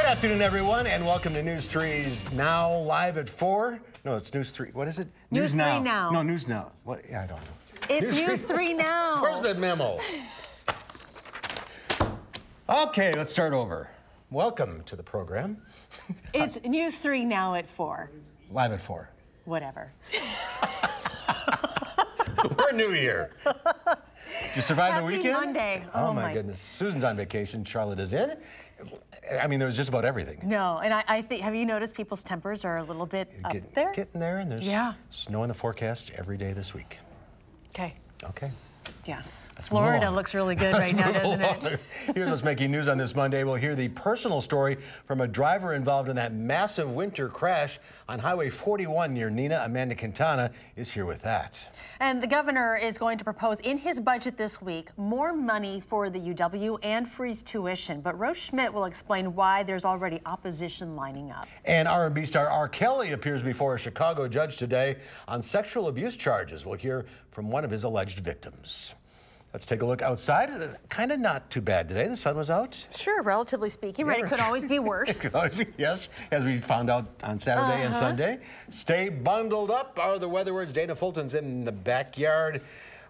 Good afternoon, everyone, and welcome to News 3's Now Live at 4. No, it's News 3. What is it? News, News 3 Now. No, News Now. What? Yeah, I don't know. It's News, News 3. 3 Now. Where's that memo? Okay, let's start over. Welcome to the program. It's News 3 Now at 4. Live at 4. Whatever. We're new here. You survive Happy the weekend? Monday. Oh, oh my, my, goodness. Susan's on vacation. Charlotte is in. I mean, there was just about everything. No, and I, I think, have you noticed people's tempers are a little bit up there? Getting there, and there's yeah. snow in the forecast every day this week. Okay. Okay. Yes. Florida looks really good right now, doesn't long. it? Here's what's making news on this Monday. We'll hear the personal story from a driver involved in that massive winter crash on Highway 41 near Neenah. Amanda Quintana is here with that. And the governor is going to propose in his budget this week more money for the UW and freeze tuition. But Rose Schmidt will explain why there's already opposition lining up. And R&B star R. Kelly appears before a Chicago judge today on sexual abuse charges. We'll hear from one of his alleged victims. Let's take a look outside. Kind of not too bad today. The sun was out. Sure, relatively speaking, yeah, right? It could always be worse. it could always be, yes, as we found out on Saturday uh -huh. and uh-huh. Sunday. Stay bundled up are the weather words. Dana Fulton's in the backyard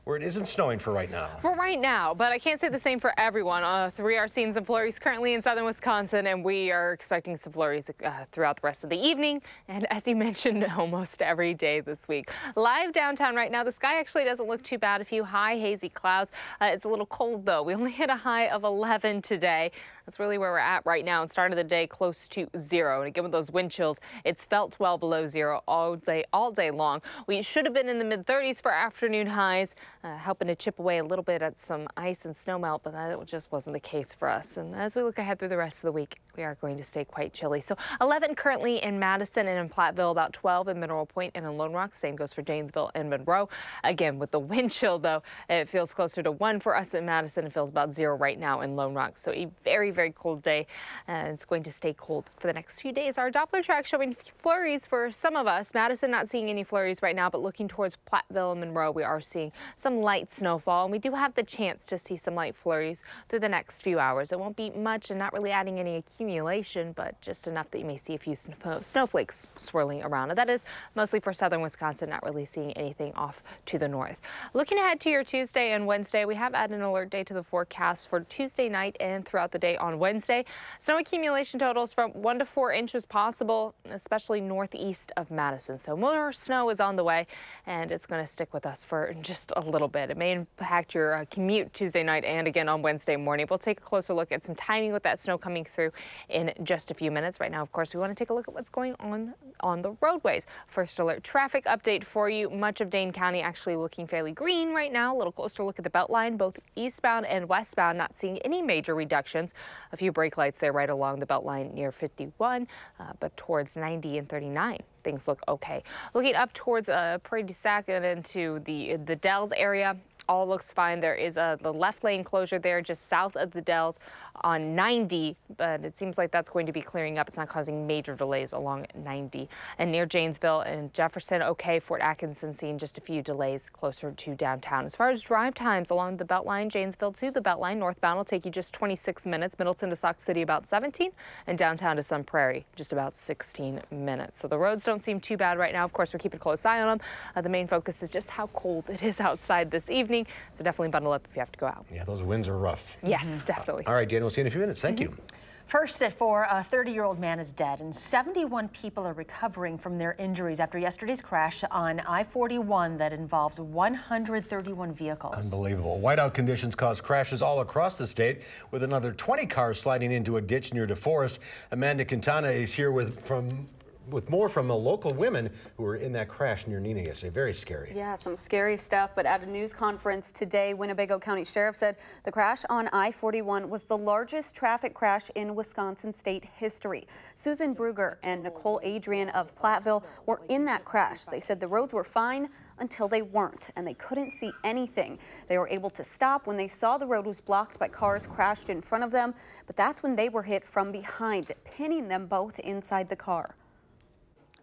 where it isn't snowing for right now. For right now, but I can't say the same for everyone. Uh, three are seeing some flurries currently in southern Wisconsin, and we are expecting some flurries uh, throughout the rest of the evening. And as you mentioned, almost every day this week. Live downtown right now, the sky actually doesn't look too bad. A few high hazy clouds. Uh, it's a little cold though. We only hit a high of 11 today. That's really where we're at right now and started the day close to zero. And again, with those wind chills, it's felt well below zero all day, all day long. We should have been in the mid 30s for afternoon highs, uh, helping to chip away a little bit at some ice and snow melt, but that just wasn't the case for us. And as we look ahead through the rest of the week, we are going to stay quite chilly. So 11 currently in Madison and in Platteville, about 12 in Mineral Point and in Lone Rock. Same goes for Janesville and Monroe. Again, with the wind chill, though, it feels closer to one for us in Madison. It feels about zero right now in Lone Rock. So a very, very cold day. and it's going to stay cold for the next few days. Our Doppler track showing flurries for some of us. Madison not seeing any flurries right now, but looking towards Platteville and Monroe, we are seeing some light snowfall, and we do have the chance to see some light flurries through the next few hours. It won't be much and not really adding any accumulation, but just enough that you may see a few snowflakes swirling around. And that is mostly for southern Wisconsin, not really seeing anything off to the north. Looking ahead to your Tuesday and Wednesday, we have added an alert day to the forecast for Tuesday night and throughout the day on on Wednesday. Snow accumulation totals from one to four inches possible, especially northeast of Madison. So more snow is on the way and it's going to stick with us for just a little bit. It may impact your uh, commute Tuesday night and again on Wednesday morning. We'll take a closer look at some timing with that snow coming through in just a few minutes. Right now, of course, we want to take a look at what's going on on the roadways. First alert traffic update for you. Much of Dane County actually looking fairly green right now. A little closer look at the Beltline, both eastbound and westbound, not seeing any major reductions. A few brake lights there right along the Beltline near 51, uh, but towards 90 and 39 things look okay. Looking up towards uh, Prairie du Sac and into the the Dells area, all looks fine. There is a the left lane closure there just south of the Dells on 90, but it seems like that's going to be clearing up. It's not causing major delays along 90. And near Janesville and Jefferson, okay. Fort Atkinson seeing just a few delays closer to downtown. As far as drive times along the Beltline, Janesville to the Beltline, northbound will take you just 26 minutes. Middleton to Sauk City about 17, and downtown to Sun Prairie just about 16 minutes. So the roads don't seem too bad right now. Of course, we're keeping a close eye on them. Uh, the main focus is just how cold it is outside this evening. So definitely bundle up if you have to go out. Yeah, those winds are rough. Yes, mm -hmm. definitely. All right, Daniel, we'll see you in a few minutes. Thank mm -hmm. you. First at four, a 30-year-old man is dead, and 71 people are recovering from their injuries after yesterday's crash on I-41 that involved 131 vehicles. Unbelievable. Whiteout conditions caused crashes all across the state, with another 20 cars sliding into a ditch near DeForest. Amanda Quintana is here with from with more from the local women who were in that crash near Neenah yesterday. Very scary. Yeah, some scary stuff. But at a news conference today, Winnebago County Sheriff said the crash on I-41 was the largest traffic crash in Wisconsin state history. Susan Bruger and Nicole Adrian of Platteville were in that crash. They said the roads were fine until they weren't and they couldn't see anything. They were able to stop when they saw the road was blocked by cars crashed in front of them, but that's when they were hit from behind, pinning them both inside the car.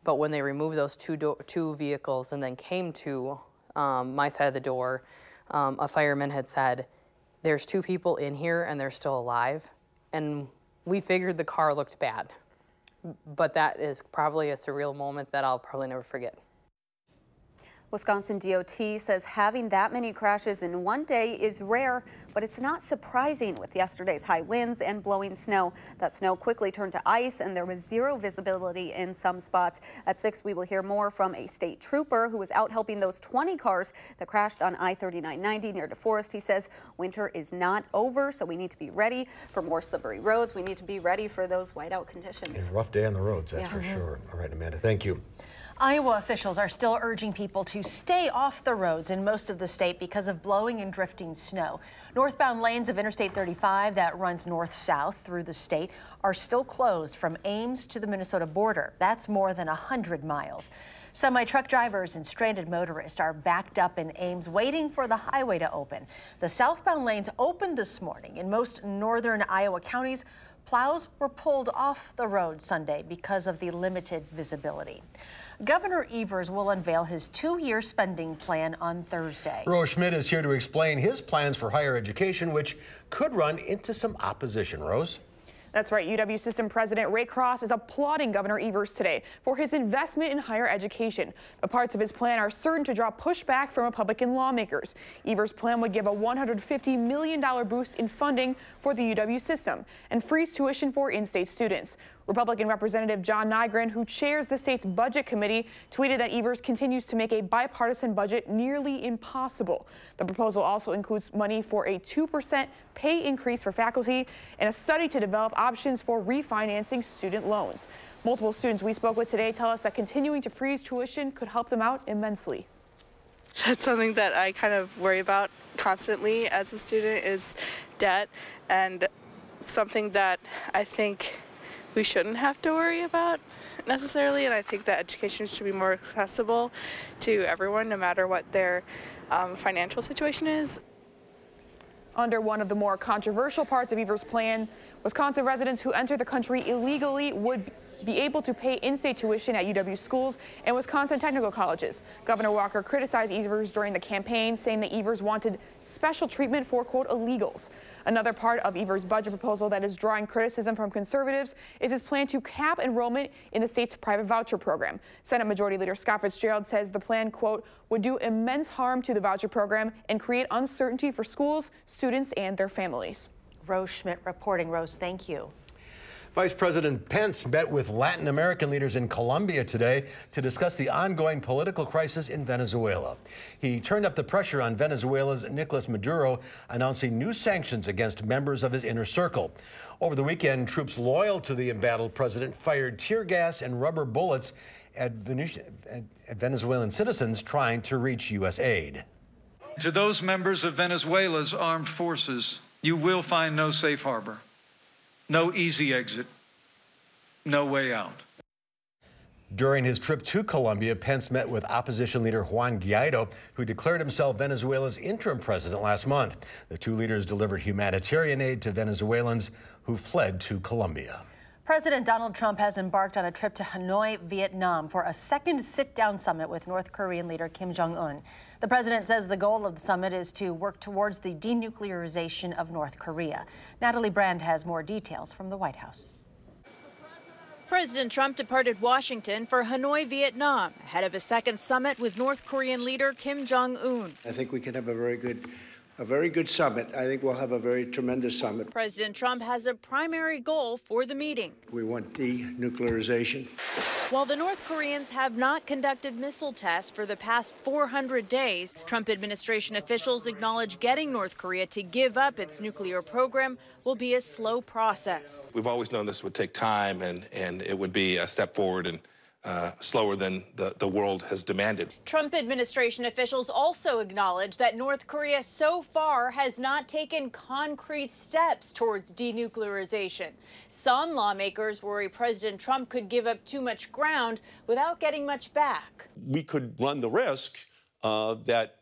But when they removed those two, two vehicles and then came to um, my side of the door, um, a fireman had said, there's two people in here and they're still alive. And we figured the car looked bad. But that is probably a surreal moment that I'll probably never forget. Wisconsin DOT says having that many crashes in one day is rare, but it's not surprising with yesterday's high winds and blowing snow. That snow quickly turned to ice and there was zero visibility in some spots. At 6, we will hear more from a state trooper who was out helping those 20 cars that crashed on I-3990 near DeForest. He says winter is not over, so we need to be ready for more slippery roads. We need to be ready for those whiteout conditions. A rough day on the roads, that's Yeah. for sure. All right, Amanda, thank you. Iowa officials are still urging people to stay off the roads in most of the state because of blowing and drifting snow. Northbound lanes of Interstate 35 that runs north-south through the state are still closed from Ames to the Minnesota border. That's more than 100 miles. Semi-truck drivers and stranded motorists are backed up in Ames waiting for the highway to open. The southbound lanes opened this morning in most northern Iowa counties. Plows were pulled off the road Sunday because of the limited visibility. Governor Evers will unveil his two-year spending plan on Thursday. Rose Schmidt is here to explain his plans for higher education, which could run into some opposition. Rose? That's right. UW System President Ray Cross is applauding Governor Evers today for his investment in higher education. But parts of his plan are certain to draw pushback from Republican lawmakers. Evers' plan would give a $150 million boost in funding for the UW system and freeze tuition for in-state students. Republican Representative John Nygren, who chairs the state's budget committee, tweeted that Evers continues to make a bipartisan budget nearly impossible. The proposal also includes money for a 2% pay increase for faculty and a study to develop options for refinancing student loans. Multiple students we spoke with today tell us that continuing to freeze tuition could help them out immensely. That's something that I kind of worry about constantly as a student is debt and something that I think we shouldn't have to worry about necessarily and I think that education should be more accessible to everyone no matter what their um, financial situation is. Under one of the more controversial parts of Evers' plan, Wisconsin residents who enter the country illegally would be able to pay in-state tuition at UW schools and Wisconsin technical colleges. Governor Walker criticized Evers during the campaign, saying that Evers wanted special treatment for, quote, illegals. Another part of Evers' budget proposal that is drawing criticism from conservatives is his plan to cap enrollment in the state's private voucher program. Senate Majority Leader Scott Fitzgerald says the plan, quote, would do immense harm to the voucher program and create uncertainty for schools, students, and their families. Rose Schmidt reporting. Rose, thank you. Vice President Pence met with Latin American leaders in Colombia today to discuss the ongoing political crisis in Venezuela. He turned up the pressure on Venezuela's Nicolas Maduro, announcing new sanctions against members of his inner circle. Over the weekend, troops loyal to the embattled president fired tear gas and rubber bullets at, at Venezuelan citizens trying to reach U.S. aid. To those members of Venezuela's armed forces, you will find no safe harbor, no easy exit, no way out. During his trip to Colombia, Pence met with opposition leader Juan Guaido, who declared himself Venezuela's interim president last month. The two leaders delivered humanitarian aid to Venezuelans who fled to Colombia. President Donald Trump has embarked on a trip to Hanoi, Vietnam for a second sit-down summit with North Korean leader Kim Jong-un. The president says the goal of the summit is to work towards the denuclearization of North Korea. Natalie Brand has more details from the White House. President Trump departed Washington for Hanoi, Vietnam, ahead of a second summit with North Korean leader Kim Jong-un. I think we can have a very good a very good summit. I think we'll have a very tremendous summit. President Trump has a primary goal for the meeting. We want denuclearization. While the North Koreans have not conducted missile tests for the past 400 days, Trump administration officials acknowledge getting North Korea to give up its nuclear program will be a slow process. We've always known this would take time and, and it would be a step forward and uh, slower than the, the world has demanded. Trump administration officials also acknowledge that North Korea so far has not taken concrete steps towards denuclearization. Some lawmakers worry President Trump could give up too much ground without getting much back. We could run the risk uh, that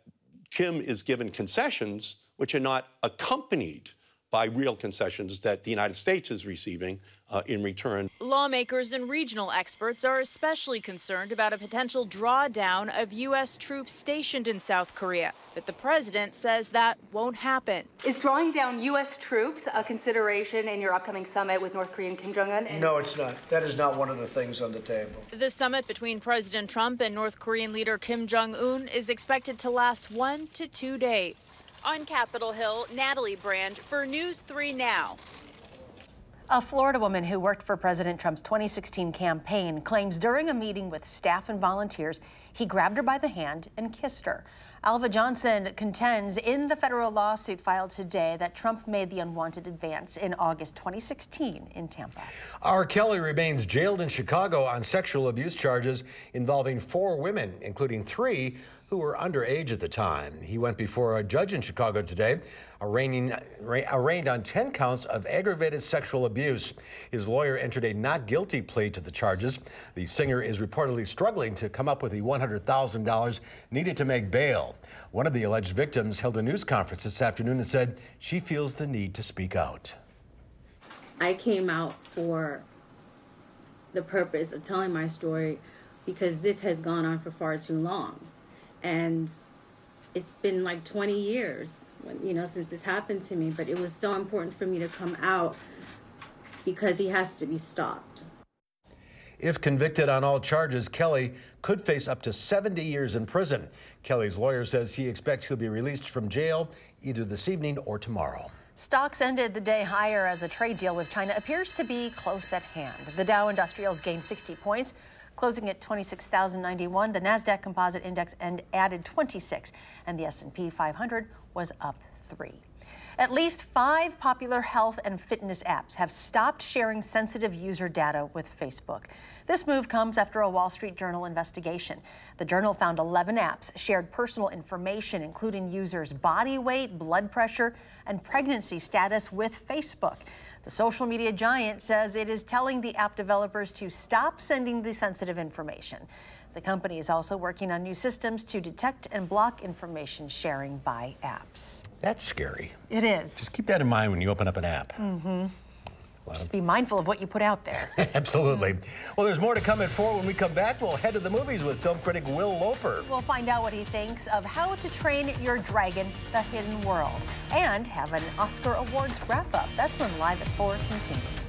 Kim is given concessions which are not accompanied by real concessions that the United States is receiving uh, in return. Lawmakers and regional experts are especially concerned about a potential drawdown of U.S. troops stationed in South Korea. But the president says that won't happen. Is drawing down U.S. troops a consideration in your upcoming summit with North Korean Kim Jong un? No, it's not. That is not one of the things on the table. The summit between President Trump and North Korean leader Kim Jong un is expected to last one to two days. On Capitol Hill, Natalie Brand for News 3 Now. A Florida woman who worked for President Trump's 2016 campaign claims during a meeting with staff and volunteers, he grabbed her by the hand and kissed her. Alva Johnson contends in the federal lawsuit filed today that Trump made the unwanted advance in August 2016 in Tampa. R. Kelly remains jailed in Chicago on sexual abuse charges involving four women, including three who were underage at the time. He went before a judge in Chicago today, arraigning, arraigned on 10 counts of aggravated sexual abuse. His lawyer entered a not guilty plea to the charges. The singer is reportedly struggling to come up with the $100,000 needed to make bail. One of the alleged victims held a news conference this afternoon and said she feels the need to speak out. I came out for the purpose of telling my story because this has gone on for far too long and it's been like 20 years when, you know since this happened to me but it was so important for me to come out because he has to be stopped if convicted on all charges, Kelly could face up to 70 years in prison. Kelly's lawyer says he expects he'll be released from jail either this evening or tomorrow. Stocks ended the day higher as a trade deal with China appears to be close at hand. The Dow Industrials gained 60 points, closing at 26,091. The Nasdaq Composite Index and added 26, and the S&P 500 was up 3. At least five popular health and fitness apps have stopped sharing sensitive user data with Facebook. This move comes after a Wall Street Journal investigation. The journal found 11 apps shared personal information, including users' body weight, blood pressure, and pregnancy status with Facebook. The social media giant says it is telling the app developers to stop sending the sensitive information. The company is also working on new systems to detect and block information sharing by apps. That's scary. It is. Just keep that in mind when you open up an app. Mm-hmm. Just be mindful of what you put out there. Absolutely. Well, there's more to come at 4. When we come back, we'll head to the movies with film critic Will Loper. We'll find out what he thinks of How to Train Your Dragon, The Hidden World, and have an Oscar Awards wrap-up. That's when Live at 4 continues.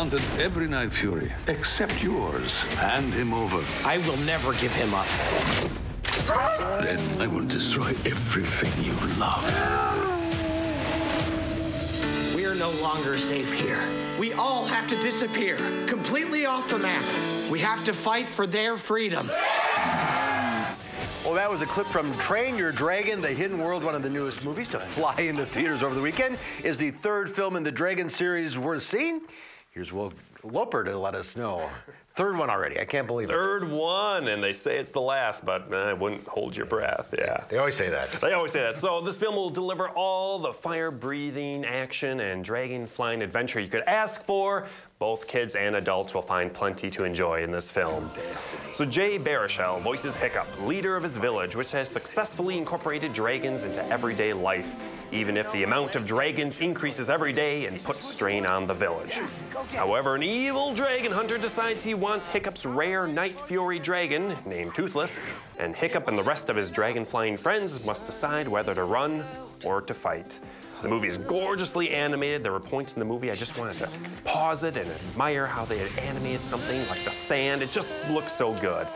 Hunted every Night Fury except yours. Hand him over. I will never give him up. Then I will destroy everything you love. We are no longer safe here. We all have to disappear, completely off the map. We have to fight for their freedom. Well, that was a clip from Train Your Dragon, The Hidden World, one of the newest movies to fly into theaters over the weekend. Is the third film in the Dragon series worth seeing? Here's Will Loper to let us know. Third one already. I can't believe it. Third one, and they say it's the last, but uh, I wouldn't hold your breath. Yeah. They always say that. They always say that. So this film will deliver all the fire-breathing action and dragon-flying adventure you could ask for. Both kids and adults will find plenty to enjoy in this film. So Jay Baruchel voices Hiccup, leader of his village, which has successfully incorporated dragons into everyday life, even if the amount of dragons increases every day and puts strain on the village. However, an evil dragon hunter decides he wants Hiccup's rare Night Fury dragon, named Toothless, and Hiccup and the rest of his dragon-flying friends must decide whether to run or to fight. The movie is gorgeously animated. There were points in the movie I just wanted to pause it and admire how they had animated something like the sand. It just looks so good.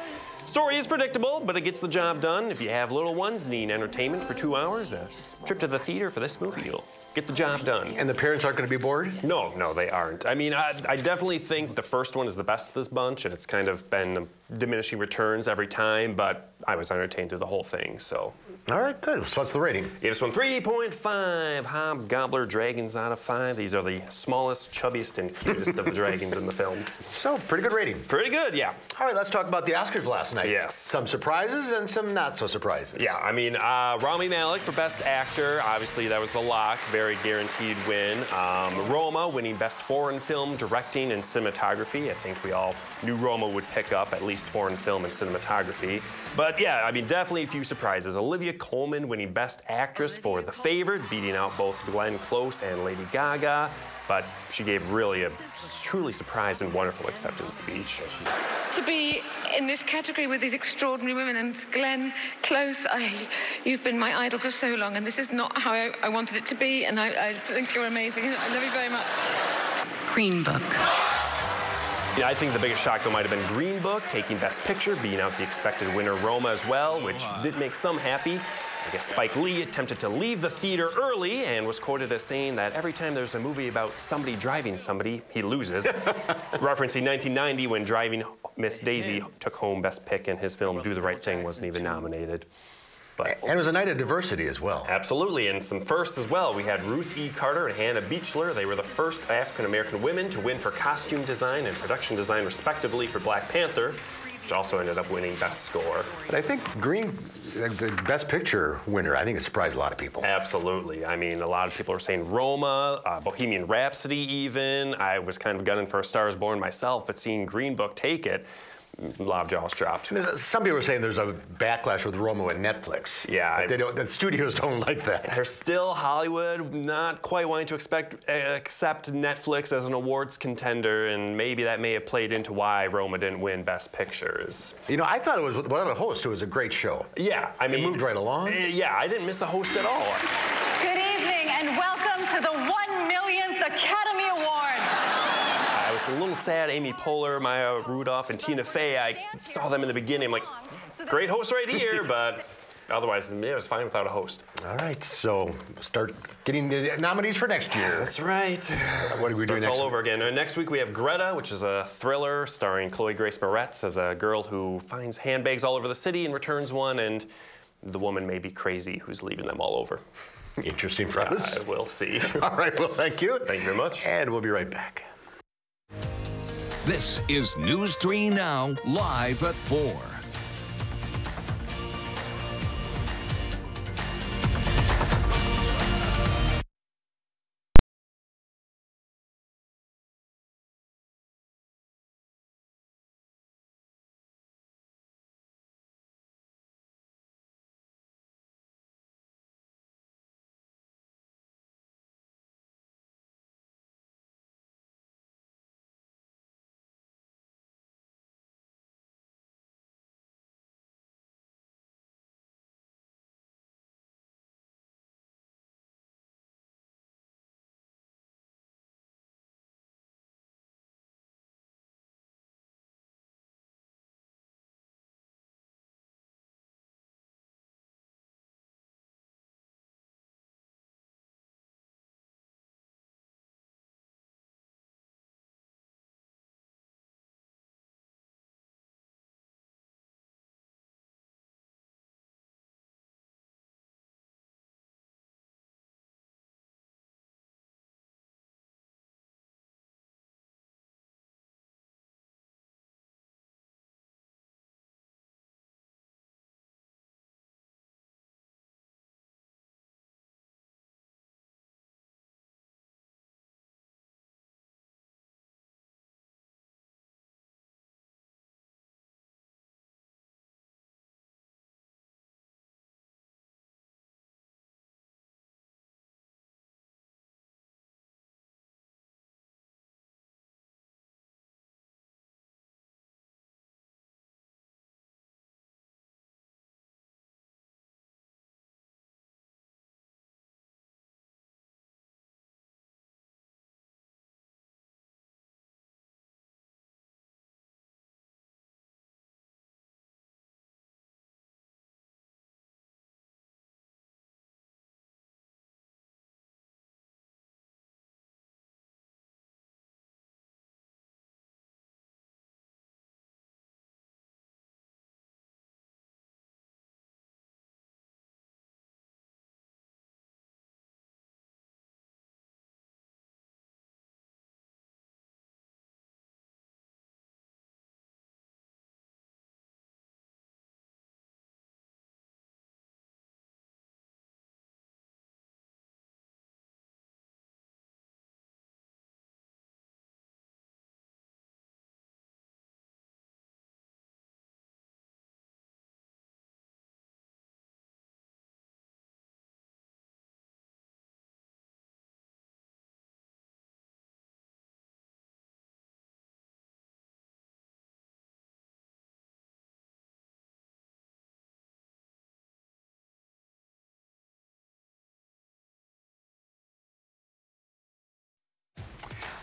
Story is predictable, but it gets the job done. If you have little ones needing entertainment for two hours, a trip to the theater for this movie will get the job done. And the parents aren't going to be bored? No, no, they aren't. I mean, I, I definitely think the first one is the best of this bunch, and it's kind of been diminishing returns every time, but I was entertained through the whole thing, so. All right, good. So what's the rating? This one 3.5 Hobgobbler dragons out of 5. These are the smallest, chubbiest, and cutest of the dragons in the film. So, pretty good rating. Pretty good, yeah. All right, let's talk about the Oscars last night. Yes. Some surprises and some not so surprises. Yeah, I mean, uh, Rami Malek for Best Actor. Obviously, that was the lock. Very guaranteed win. Um, Roma winning Best Foreign Film, Directing, and Cinematography. I think we all knew Roma would pick up at least foreign film and cinematography. But yeah, I mean, definitely a few surprises. Olivia Colman winning Best Actress for The Favorite, beating out both Glenn Close and Lady Gaga. But she gave really a truly surprised and wonderful acceptance speech. To be in this category with these extraordinary women and Glenn Close, I, you've been my idol for so long, and this is not how I, I wanted it to be, and I, I think you're amazing. I love you very much. Green Book. Yeah, I think the biggest shock, though, might have been Green Book taking Best Picture, beating out the expected winner Roma as well, which did make some happy. I guess Spike Lee attempted to leave the theater early and was quoted as saying that every time there's a movie about somebody driving somebody, he loses. Referencing 1990 when Driving Miss Daisy took home Best Pick and his film Do the Right Thing wasn't even nominated. But And it was a night of diversity as well. Absolutely, and some firsts as well. We had Ruth E. Carter and Hannah Beachler. They were the first African American women to win for costume design and production design, respectively, for Black Panther, which also ended up winning Best Score. But I think Green, the Best Picture winner, I think it surprised a lot of people. Absolutely. I mean, a lot of people are saying Roma, uh, Bohemian Rhapsody, even. I was kind of gunning for A Star is Born myself, but seeing Green Book take it, a lot of jaws dropped. Some people are saying there's a backlash with Roma and Netflix. Yeah, Like, they don't. The studios don't like that. There's still Hollywood not quite wanting to expect uh, accept Netflix as an awards contender, and maybe that may have played into why Roma didn't win Best Pictures. You know, I thought it was without a host. It was a great show. Yeah, I mean, it moved right along. Uh, yeah, I didn't miss a host at all. Good evening and welcome to the one millionth Academy Awards. I was a little sad. Amy Poehler, Maya Rudolph, and Tina Fey. I saw them in the beginning. I'm like, great host right here, but otherwise, yeah, it was fine without a host. All right, so start getting the nominees for next year. That's right. What are we doing Starts next? all over again. Uh, next week we have Greta, which is a thriller starring Chloe Grace Moretz as a girl who finds handbags all over the city and returns one, and the woman may be crazy who's leaving them all over. Interesting premise. Uh, we'll see. All right, well, thank you. Thank you very much. And we'll be right back. This is News 3 Now, live at 4.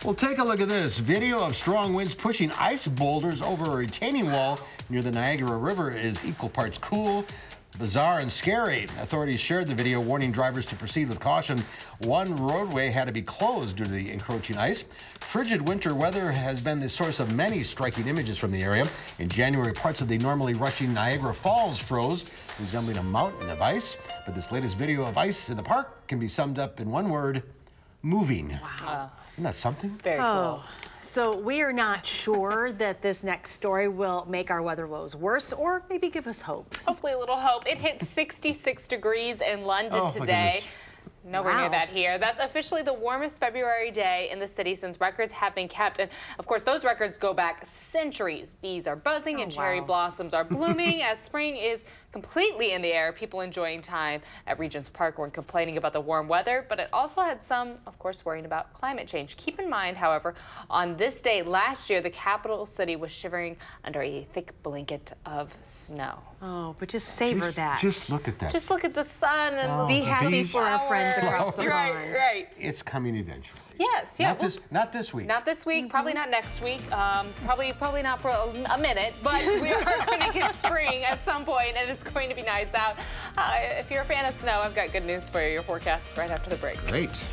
Well, take a look at this video of strong winds pushing ice boulders over a retaining wall near the Niagara River is equal parts cool, bizarre, and scary. Authorities shared the video warning drivers to proceed with caution. One roadway had to be closed due to the encroaching ice. Frigid winter weather has been the source of many striking images from the area. In January, parts of the normally rushing Niagara Falls froze, resembling a mountain of ice. But this latest video of ice in the park can be summed up in one word moving. Wow. Isn't that something? Very oh. So we are not sure that this next story will make our weather woes worse or maybe give us hope. Hopefully a little hope. It hit 66 degrees in London Oh, my today. goodness. Nowhere near that here. That's officially the warmest February day in the city since records have been kept. And of course, those records go back centuries. Bees are buzzing oh, and cherry wow. blossoms are blooming as spring is completely in the air. People enjoying time at Regent's Park weren't complaining about the warm weather, but it also had some, of course, worrying about climate change. Keep in mind, however, on this day last year, the capital city was shivering under a thick blanket of snow. Oh, but just savor Just, that. just look at that. Just look at the sun and Oh, Be happy for our friends across the Right, right. It's coming eventually. Yes, yeah. Not well, this, not this week. Not this week, probably not next week, um, probably probably not for a, a minute, but we are going to get spring at some point, and it's going to be nice out. Uh, if you're a fan of snow, I've got good news for you. Your forecast right after the break. Great.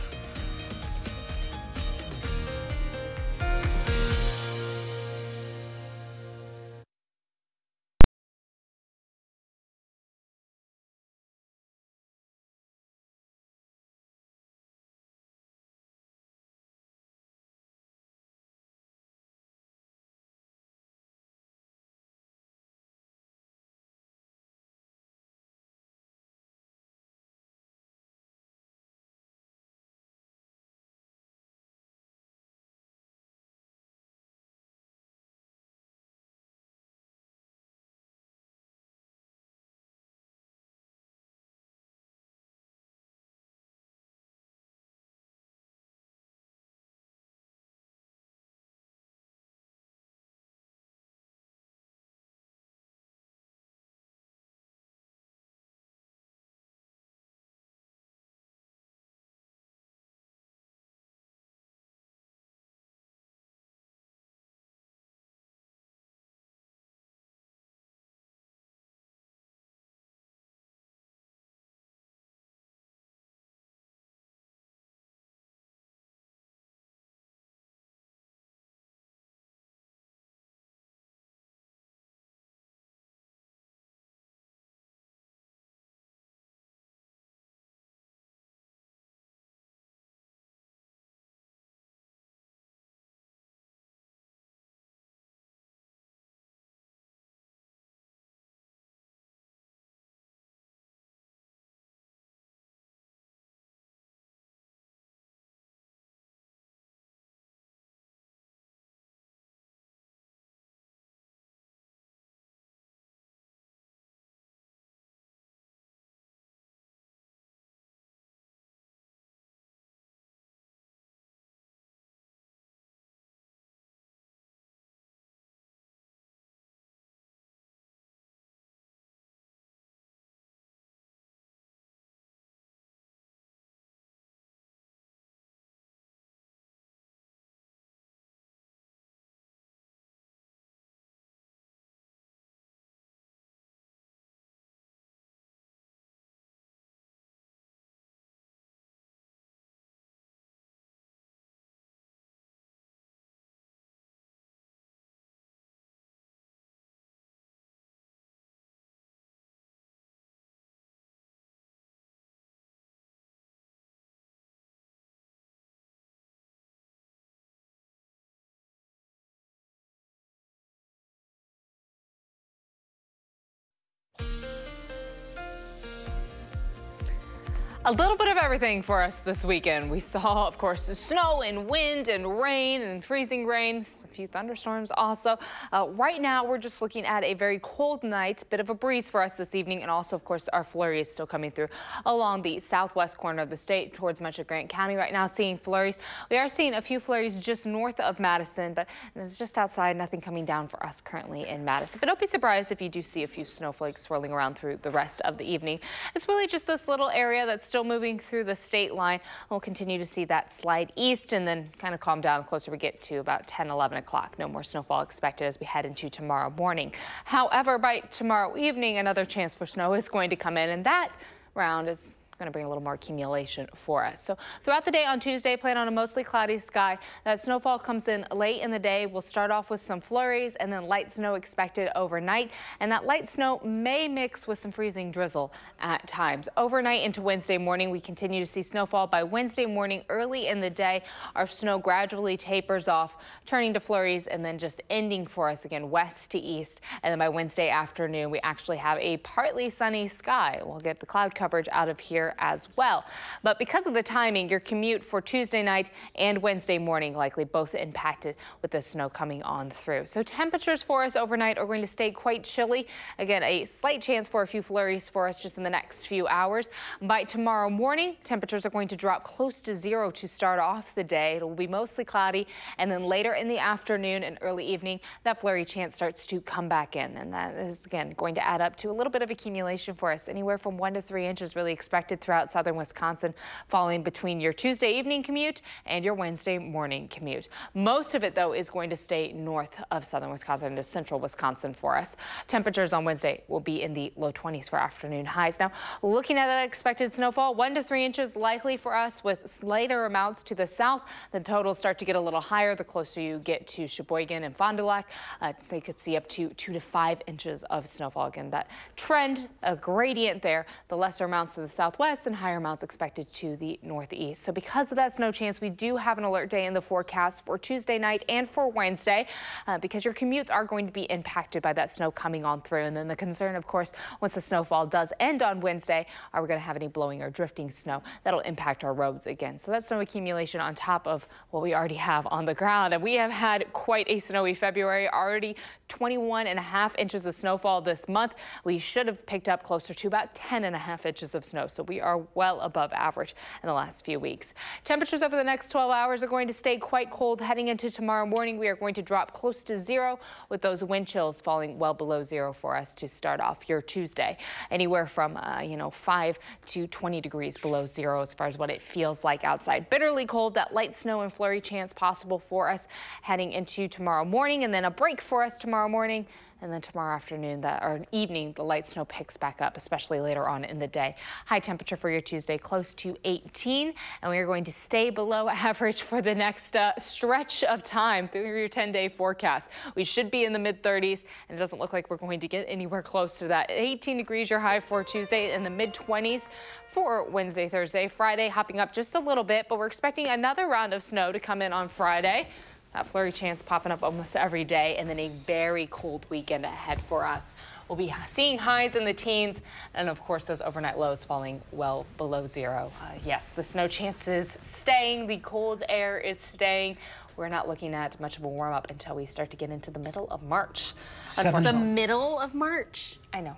A little bit of everything for us this weekend. We saw, of course, snow and wind and rain and freezing rain, a few thunderstorms also. Uh, right now, we're just looking at a very cold night, bit of a breeze for us this evening, and also, of course, our flurry is still coming through along the southwest corner of the state towards much of Grant County right now, seeing flurries. We are seeing a few flurries just north of Madison, but it's just outside, nothing coming down for us currently in Madison. But don't be surprised if you do see a few snowflakes swirling around through the rest of the evening. It's really just this little area that's still still moving through the state line. We'll continue to see that slide east and then kind of calm down closer we get to about 10, 11 o'clock. No more snowfall expected as we head into tomorrow morning. However, by tomorrow evening, another chance for snow is going to come in, and that round is going to bring a little more accumulation for us. So throughout the day on Tuesday, plan on a mostly cloudy sky. That snowfall comes in late in the day. We'll start off with some flurries and then light snow expected overnight. And that light snow may mix with some freezing drizzle at times. Overnight into Wednesday morning, we continue to see snowfall by Wednesday morning early in the day. Our snow gradually tapers off, turning to flurries and then just ending for us again west to east. And then by Wednesday afternoon, we actually have a partly sunny sky. We'll get the cloud coverage out of here as well. But because of the timing, your commute for Tuesday night and Wednesday morning likely both impacted with the snow coming on through. So temperatures for us overnight are going to stay quite chilly. Again, a slight chance for a few flurries for us just in the next few hours. By tomorrow morning, temperatures are going to drop close to zero to start off the day. It will be mostly cloudy and then later in the afternoon and early evening, that flurry chance starts to come back in. And that is again going to add up to a little bit of accumulation for us. Anywhere from one to three inches really expected throughout southern Wisconsin, falling between your Tuesday evening commute and your Wednesday morning commute. Most of it, though, is going to stay north of southern Wisconsin to central Wisconsin for us. Temperatures on Wednesday will be in the low 20s for afternoon highs. Now, looking at that expected snowfall, one to three inches likely for us with lighter amounts to the south. The totals start to get a little higher the closer you get to Sheboygan and Fond du Lac. Uh, they could see up to two to five inches of snowfall. Again, that trend, a gradient there, the lesser amounts to the southwest and higher amounts expected to the northeast. So because of that snow chance, we do have an alert day in the forecast for Tuesday night and for Wednesday uh, because your commutes are going to be impacted by that snow coming on through. And then the concern, of course, once the snowfall does end on Wednesday, are we going to have any blowing or drifting snow that'll impact our roads again. So that's snow accumulation on top of what we already have on the ground. And we have had quite a snowy February, already 21 and a half inches of snowfall this month. We should have picked up closer to about 10 and a half inches of snow. So we are well above average in the last few weeks. Temperatures over the next 12 hours are going to stay quite cold. Heading into tomorrow morning, we are going to drop close to zero with those wind chills falling well below zero for us to start off your Tuesday. Anywhere from, uh, you know, 5 to 20 degrees below zero as far as what it feels like outside. Bitterly cold, that light snow and flurry chance possible for us heading into tomorrow morning and then a break for us tomorrow morning. And then tomorrow afternoon that, or evening, the light snow picks back up, especially later on in the day. High temperature for your Tuesday, close to 18. And we are going to stay below average for the next uh, stretch of time through your 10-day forecast. We should be in the mid-30s, and it doesn't look like we're going to get anywhere close to that. 18 degrees your high for Tuesday in the mid-20s for Wednesday, Thursday, Friday, hopping up just a little bit, but we're expecting another round of snow to come in on Friday. That flurry chance popping up almost every day, and then a very cold weekend ahead for us. We'll be seeing highs in the teens, and of course, those overnight lows falling well below zero. Uh, yes, the snow chances staying, the cold air is staying. We're not looking at much of a warm up until we start to get into the middle of March. The middle of March? I know.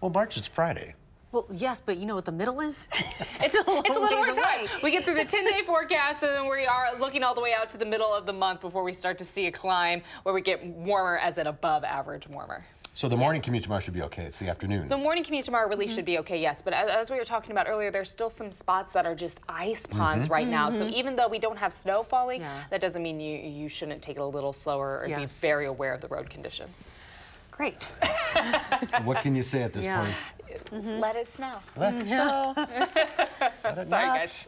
Well, March is Friday. Well, yes, but you know what the middle is? It's, it's a little more time. We get through the 10-day forecast, and then we are looking all the way out to the middle of the month before we start to see a climb where we get warmer as an above average warmer. So the morning commute tomorrow should be okay. It's the afternoon. The morning commute tomorrow really should be okay, yes. But as, as we were talking about earlier, there's still some spots that are just ice ponds Mhm. right now. So Mhm. even though we don't have snow falling, Yeah. that doesn't mean you, you shouldn't take it a little slower or be very aware of the road conditions. Great. what can you say at this Yeah. point? Mm-hmm. Let it snow. Let it snow. Sorry, guys.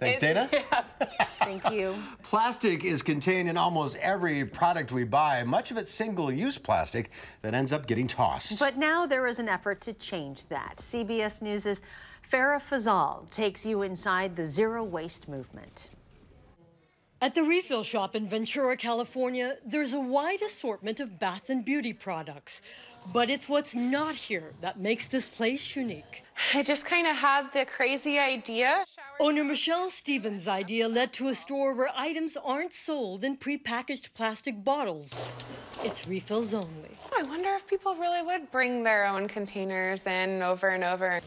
Thanks, Dana. Thank you. Plastic is contained in almost every product we buy, much of it single-use plastic that ends up getting tossed. But now there is an effort to change that. CBS News' Farah Fazal takes you inside the zero waste movement. At the refill shop in Ventura, California, there's a wide assortment of bath and beauty products. But it's what's not here that makes this place unique. I just kind of had the crazy idea. Owner Michelle Stevens' idea led to a store where items aren't sold in prepackaged plastic bottles. It's refills only. I wonder if people really would bring their own containers in over and over.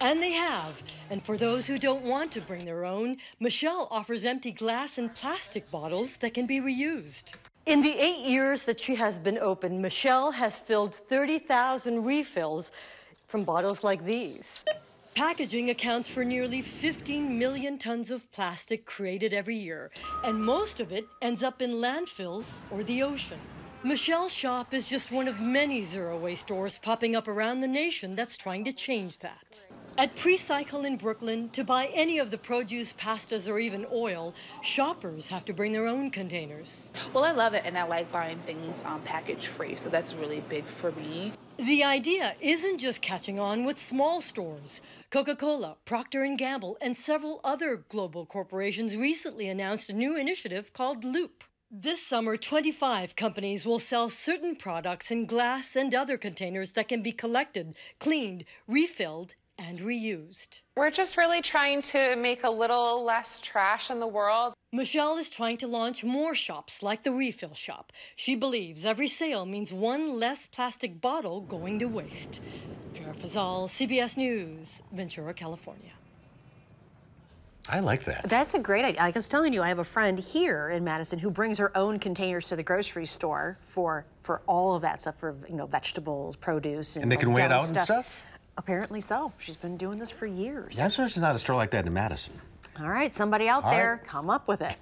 And they have. And for those who don't want to bring their own, Michelle offers empty glass and plastic bottles that can be reused. In the eight years that she has been open, Michelle has filled 30,000 refills from bottles like these. Packaging accounts for nearly 15 million tons of plastic created every year, and most of it ends up in landfills or the ocean. Michelle's shop is just one of many zero waste stores popping up around the nation that's trying to change that. At Precycle in Brooklyn, to buy any of the produce, pastas, or even oil, shoppers have to bring their own containers. Well, I love it, and I like buying things um, package free, so that's really big for me. The idea isn't just catching on with small stores. Coca-Cola, Procter & Gamble, and several other global corporations recently announced a new initiative called Loop. This summer, 25 companies will sell certain products in glass and other containers that can be collected, cleaned, refilled, and reused. We're just really trying to make a little less trash in the world. Michelle is trying to launch more shops like the Refill Shop. She believes every sale means one less plastic bottle going to waste. Farah Fazal, CBS News, Ventura, California. I like that. That's a great idea. Like I was telling you, I have a friend here in Madison who brings her own containers to the grocery store for for all of that stuff for you know vegetables, produce, and, And they can like, weigh it deli out and stuff? Apparently so. She's been doing this for years. That's why there's not a store like that in Madison. All right, somebody out All there, right. come up with it.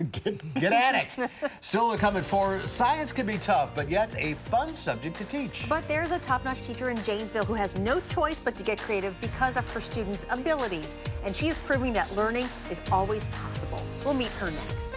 Get at it. Still at four, science can be tough, but yet a fun subject to teach. But there's a top-notch teacher in Janesville who has no choice but to get creative because of her students' abilities. And she is proving that learning is always possible. We'll meet her next.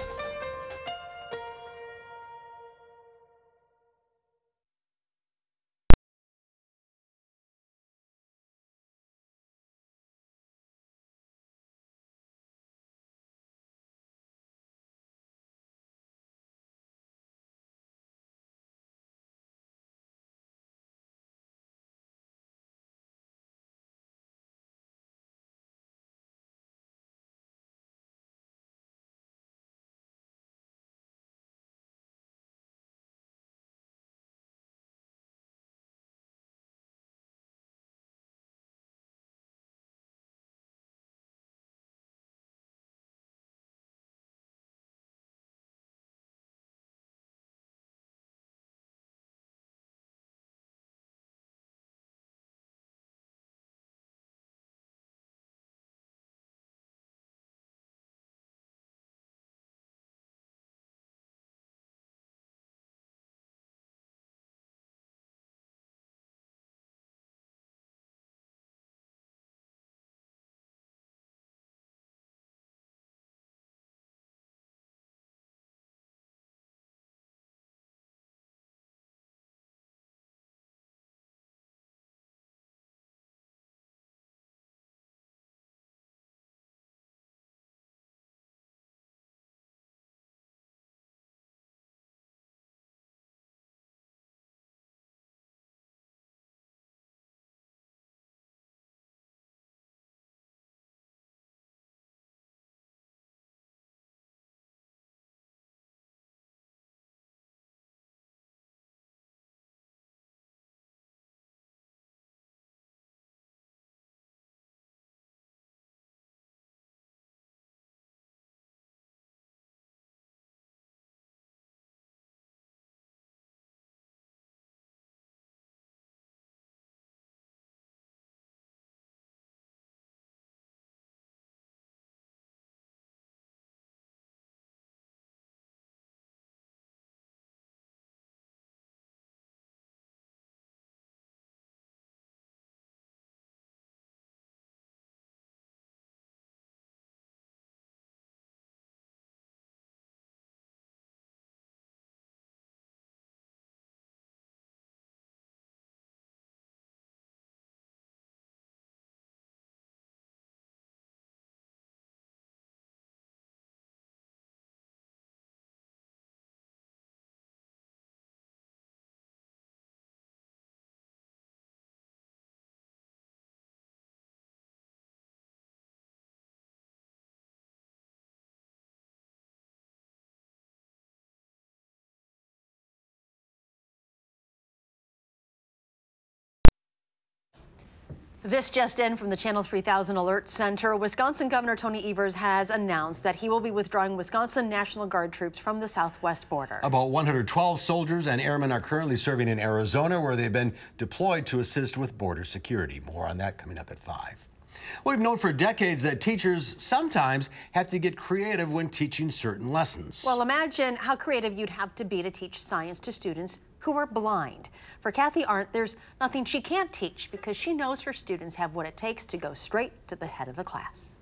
This just in from the Channel 3000 Alert Center. Wisconsin Governor Tony Evers has announced that he will be withdrawing Wisconsin National Guard troops from the southwest border. About 112 soldiers and airmen are currently serving in Arizona, where they've been deployed to assist with border security. More on that coming up at 5. We've known for decades that teachers sometimes have to get creative when teaching certain lessons. Well, imagine how creative you'd have to be to teach science to students who are blind. For Kathy Arndt, there's nothing she can't teach because she knows her students have what it takes to go straight to the head of the class.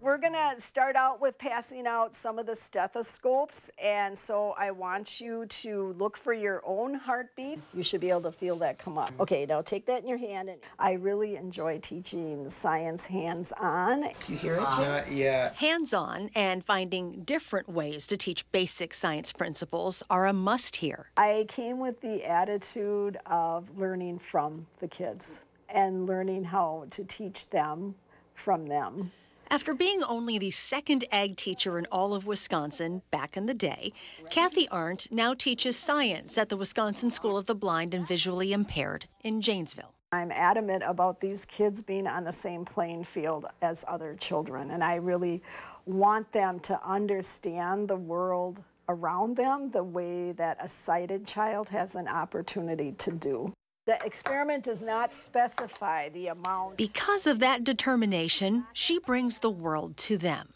We're going to start out with passing out some of the stethoscopes. And so I want you to look for your own heartbeat. You should be able to feel that come up. Okay, now take that in your hand. And I really enjoy teaching science hands on. You hear it? Not uh, yet. Hands on and finding different ways to teach basic science principles are a must here. I came with the attitude of learning from the kids and learning how to teach them from them. After being only the second ag teacher in all of Wisconsin back in the day, Kathy Arndt now teaches science at the Wisconsin School of the Blind and Visually Impaired in Janesville. I'm adamant about these kids being on the same playing field as other children, and I really want them to understand the world around them the way that a sighted child has an opportunity to do. The experiment does not specify the amount. Because of that determination, she brings the world to them.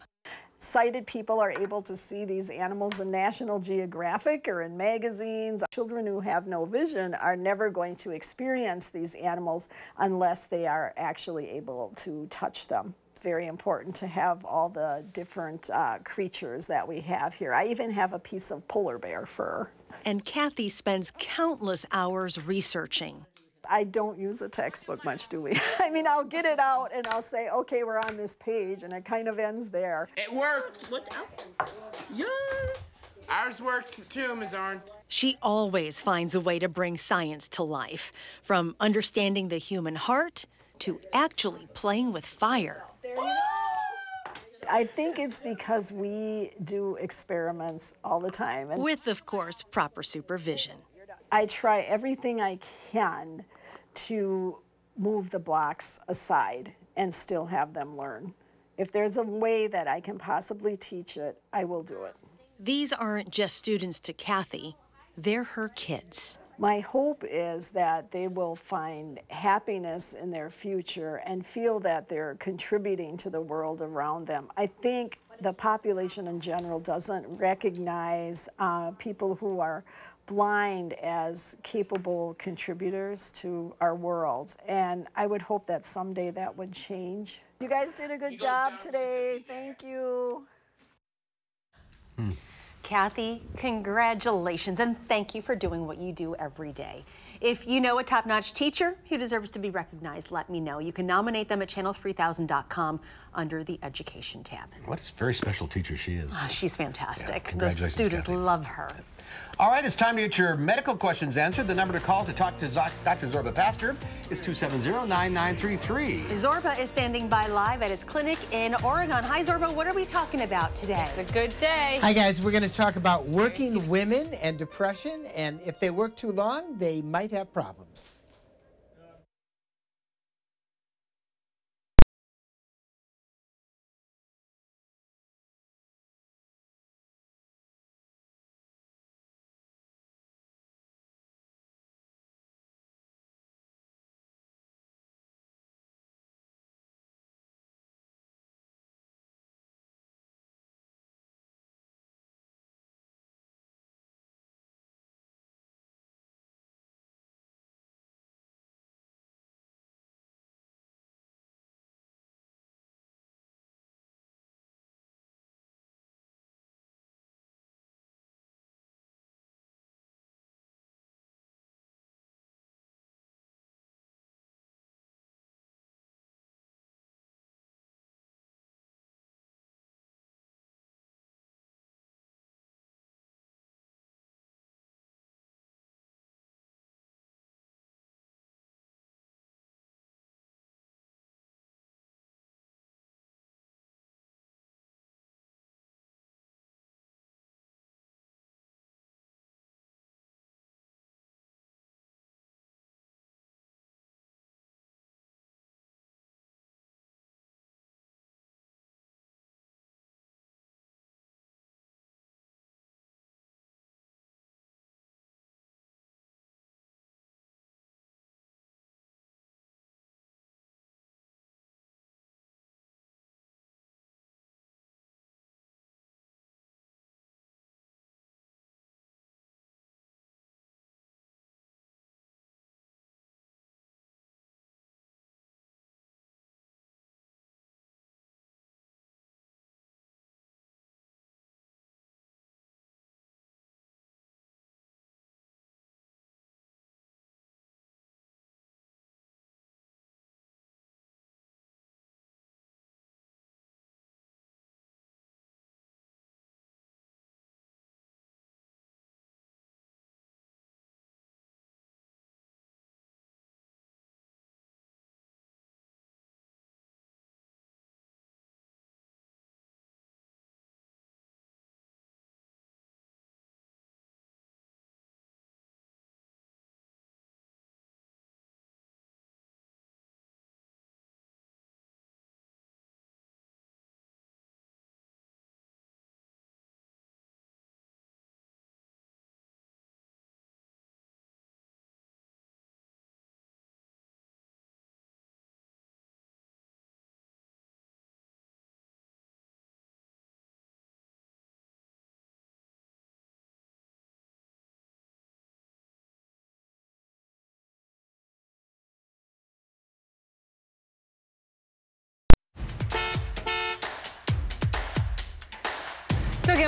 Sighted people are able to see these animals in National Geographic or in magazines. Children who have no vision are never going to experience these animals unless they are actually able to touch them very important to have all the different uh, creatures that we have here. I even have a piece of polar bear fur. And Kathy spends countless hours researching. I don't use a textbook much, do we? I mean, I'll get it out and I'll say, okay, we're on this page, and it kind of ends there. It worked. What? Yeah. Ours worked too, Ms. Arndt. She always finds a way to bring science to life, from understanding the human heart to actually playing with fire. I think it's because we do experiments all the time. And With, of course, proper supervision. I try everything I can to move the blocks aside and still have them learn. If there's a way that I can possibly teach it, I will do it. These aren't just students to Kathy, they're her kids. My hope is that they will find happiness in their future and feel that they're contributing to the world around them. I think the population in general doesn't recognize uh, people who are blind as capable contributors to our world. And I would hope that someday that would change. You guys did a good job today. Thank you. Hmm. Kathy, congratulations and thank you for doing what you do every day. If you know a top-notch teacher who deserves to be recognized, let me know. You can nominate them at channel3000.com under the Education tab. What a very special teacher she is. Oh, she's fantastic. Yeah, the students Kathy. love her. All right, it's time to get your medical questions answered. The number to call to talk to Dr. Zorba Paster is 270-9933. Zorba is standing by live at his clinic in Oregon. Hi, Zorba. What are we talking about today? It's a good day. Hi, guys. We're going to talk about working women and depression, and if they work too long, they might have problems.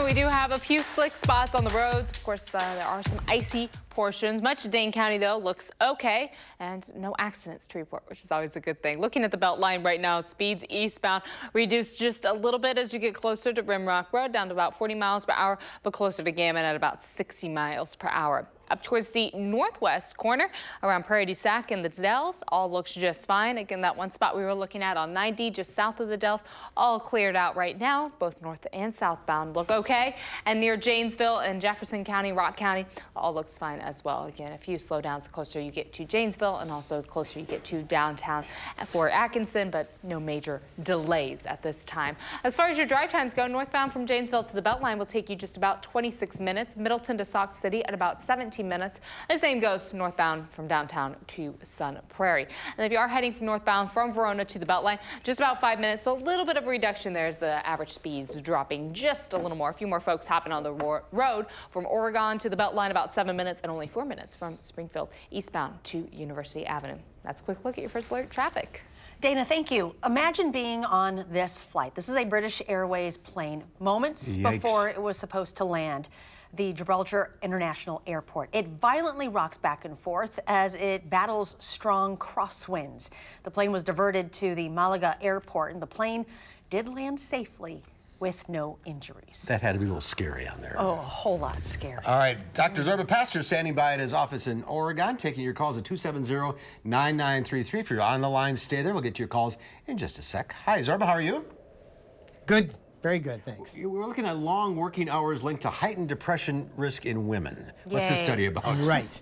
We do have a few slick spots on the roads. Of course, uh, there are some icy portions. Much of Dane County, though, looks okay, and no accidents to report, which is always a good thing. Looking at the belt line right now, speeds eastbound reduced just a little bit as you get closer to Rimrock Road, down to about 40 miles per hour, but closer to Gammon at about 60 miles per hour up towards the northwest corner around Prairie du Sac and the Dells. All looks just fine. Again, that one spot we were looking at on 90 just south of the Dells, all cleared out right now. Both north and southbound look okay. And near Janesville and Jefferson County, Rock County, all looks fine as well. Again, a few slowdowns the closer you get to Janesville and also the closer you get to downtown Fort Atkinson, but no major delays at this time. As far as your drive times go, northbound from Janesville to the Beltline will take you just about 26 minutes. Middleton to Sauk City at about 17 minutes. The same goes northbound from downtown to Sun Prairie. And if you are heading from northbound from Verona to the Beltline, just about five minutes. So a little bit of a reduction there as the average speeds dropping just a little more. A few more folks hopping on the road from Oregon to the Beltline about seven minutes and only four minutes from Springfield eastbound to University Avenue. That's a quick look at your first alert traffic. Dana, thank you. Imagine being on this flight. This is a British Airways plane moments Yikes. before it was supposed to land the Gibraltar International Airport. It violently rocks back and forth as it battles strong crosswinds. The plane was diverted to the Malaga airport, and the plane did land safely with no injuries. That had to be a little scary on there. Oh, a whole lot scary. All right, Dr. Zorba Paster standing by at his office in Oregon, taking your calls at 270-9933. If you're on the line, stay there. We'll get to your calls in just a sec. Hi, Zorba, how are you? Good. Very good, thanks. We're looking at long working hours linked to heightened depression risk in women. Yay. What's this study about? Right.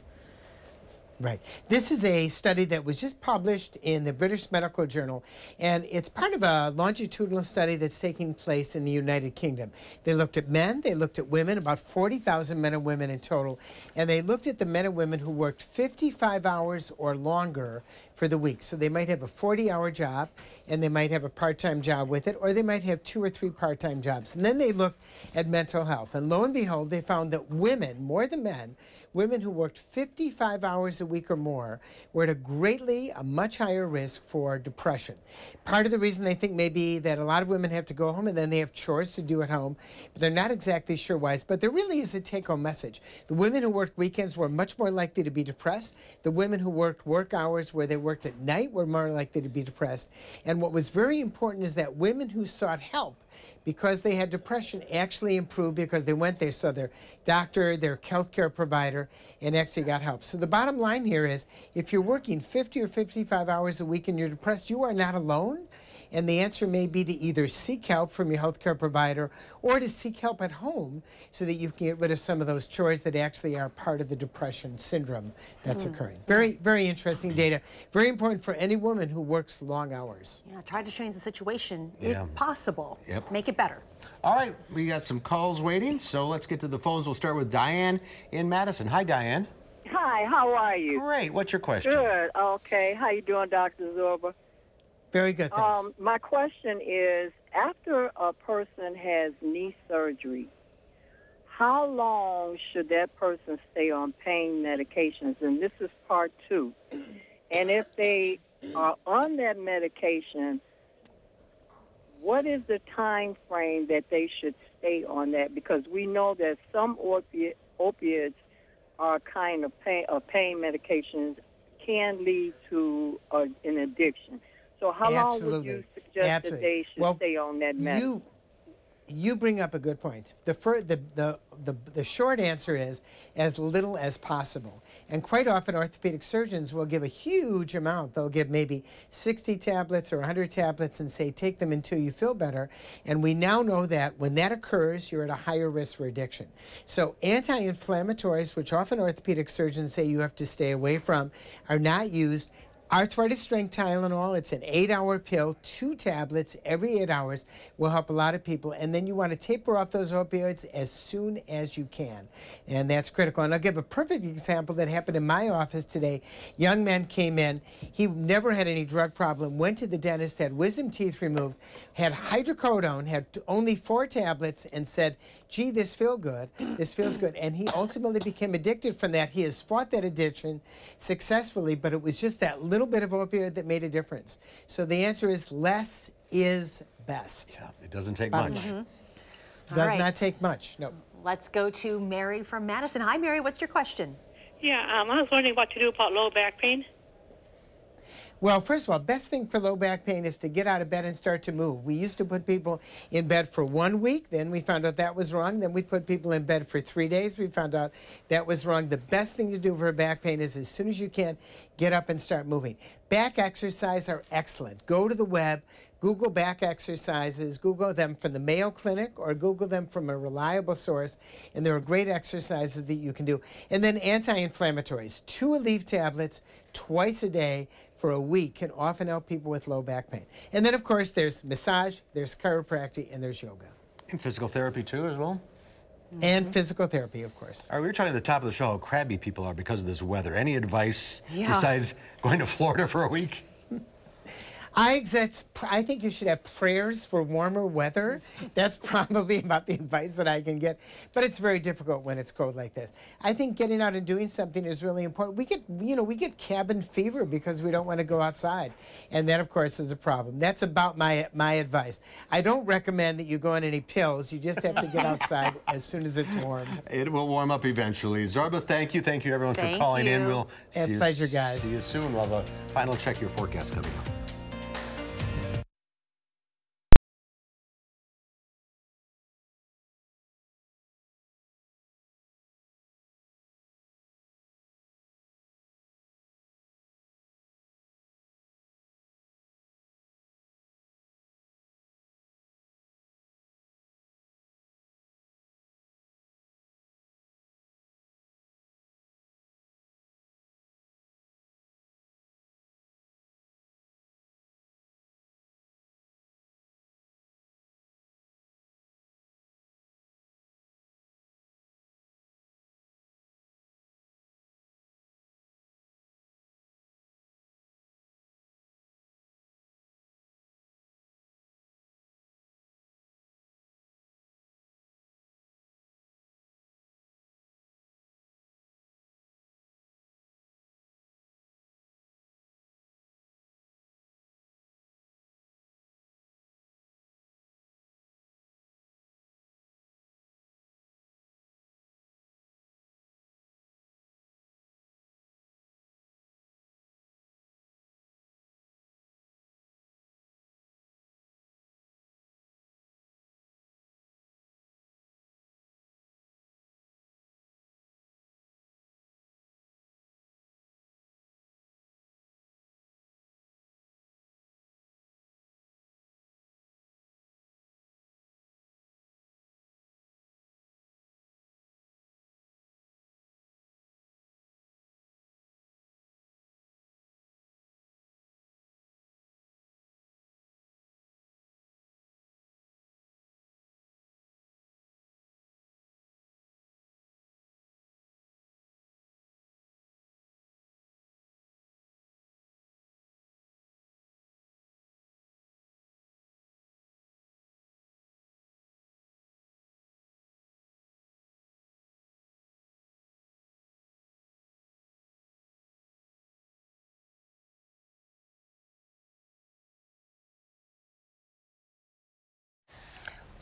Right. This is a study that was just published in the British Medical Journal, and it's part of a longitudinal study that's taking place in the United Kingdom. They looked at men, they looked at women, about 40,000 men and women in total, and they looked at the men and women who worked 55 hours or longer for the week. So they might have a 40 hour job and they might have a part time job with it, or they might have two or three part time jobs. And then they looked at mental health. And lo and behold, they found that women, more than men, women who worked 55 hours a week or more were at a greatly, a much higher risk for depression. Part of the reason they think may be that a lot of women have to go home and then they have chores to do at home, but they're not exactly sure why. But there really is a take home message. The women who worked weekends were much more likely to be depressed. The women who worked work hours where they worked at night were more likely to be depressed. And what was very important is that women who sought help because they had depression actually improved because they went, they saw their doctor, their healthcare provider, and actually got help. So the bottom line here is if you're working 50 or 55 hours a week and you're depressed, you are not alone. And the answer may be to either seek help from your healthcare provider or to seek help at home so that you can get rid of some of those chores that actually are part of the depression syndrome that's mm. occurring. Very, very interesting data. Very important for any woman who works long hours. Yeah, try to change the situation yeah. if possible. Yep. Make it better. All right, we got some calls waiting, so let's get to the phones. We'll start with Diane in Madison. Hi, Diane. Hi, how are you? Great. What's your question? Good. Okay. How you doing, Dr. Zorba? Very good. Thanks. Um, my question is after a person has knee surgery, how long should that person stay on pain medications? And this is part two. And if they are on that medication, what is the time frame that they should stay on that? Because we know that some opi- opiates are kind of pain, uh, pain medications can lead to uh, an addiction. So how Absolutely. long would you suggest Absolutely. that they should well, stay on that medicine? You, you bring up a good point. The, fir- the, the, the, the short answer is as little as possible. And quite often, orthopedic surgeons will give a huge amount. They'll give maybe 60 tablets or 100 tablets and say, take them until you feel better. And we now know that when that occurs, you're at a higher risk for addiction. So, anti inflammatories, which often orthopedic surgeons say you have to stay away from, are not used Arthritis strength Tylenol, it's an eight hour pill, two tablets every eight hours will help a lot of people. And then you want to taper off those opioids as soon as you can. And that's critical. And I'll give a perfect example that happened in my office today. Young man came in, he never had any drug problem, went to the dentist, had wisdom teeth removed, had hydrocodone, had only four tablets, and said, gee, this feels good, this feels good. And he ultimately became addicted from that. He has fought that addiction successfully, but it was just that little bit of opioid that made a difference. So the answer is less is best. Yeah, it doesn't take much. Mm -hmm. Does right. not take much. No. Let's go to Mary from Madison. Hi, Mary. What's your question? Yeah, um, I was wondering what to do about low back pain. Well, first of all, best thing for low back pain is to get out of bed and start to move. We used to put people in bed for one week, then we found out that was wrong. Then we put people in bed for three days. We found out that was wrong. The best thing to do for back pain is as soon as you can, get up and start moving. Back exercise are excellent. Go to the web, Google back exercises, Google them from the Mayo Clinic or Google them from a reliable source, and there are great exercises that you can do. And then anti inflammatories, two Aleve tablets twice a day for a week can often help people with low back pain. And then, of course, there's massage, there's chiropractic, and there's yoga. And physical therapy, too, as well? And physical therapy, of course. All right, we were talking at the top of the show how crabby people are because of this weather. Any advice Yeah. besides going to Florida for a week? I, that's, I think you should have prayers for warmer weather. That's probably about the advice that I can get. But it's very difficult when it's cold like this. I think getting out and doing something is really important. We get, you know, we get cabin fever because we don't want to go outside, and that, of course, is a problem. That's about my my advice. I don't recommend that you go on any pills. You just have to get outside as soon as it's warm. It will warm up eventually. Zorba, thank you. Thank you, everyone, Thank for calling in. you. We'll A see pleasure, you, guys. See you soon. We'll have a final check your forecast coming up.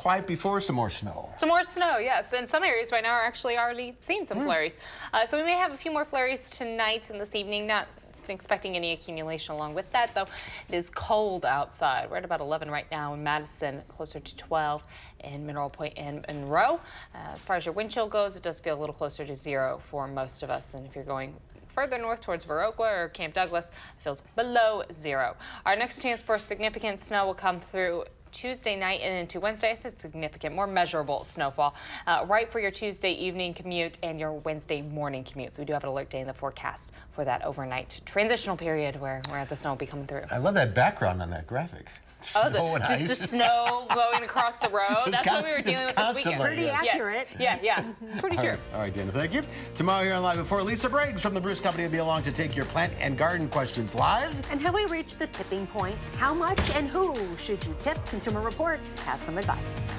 Quiet before some more snow. Some more snow, yes. And some areas right now are actually already seeing some flurries. Uh, so we may have a few more flurries tonight and this evening. Not expecting any accumulation along with that, though. It is cold outside. We're at about 11 right now in Madison, closer to 12 in Mineral Point and Monroe. Uh, as far as your wind chill goes, it does feel a little closer to zero for most of us. And if you're going further north towards Viroqua or Camp Douglas, it feels below zero. Our next chance for significant snow will come through Tuesday night and into Wednesday. I said significant, more measurable snowfall uh, right for your Tuesday evening commute and your Wednesday morning commute. So we do have an alert day in the forecast for that overnight transitional period where, where the snow will be coming through. I love that background on that graphic. Oh, the, and just the snow going across the road. Just That's con- what we were just dealing with this weekend. Pretty yes. accurate. Yeah, yeah, pretty All sure. right, all right, Dana, thank you. Tomorrow here on Live Before, Lisa Briggs from the Bruce Company will be along to take your plant and garden questions live. And have we reached the tipping point? How much and who should you tip? Consumer Reports has some advice.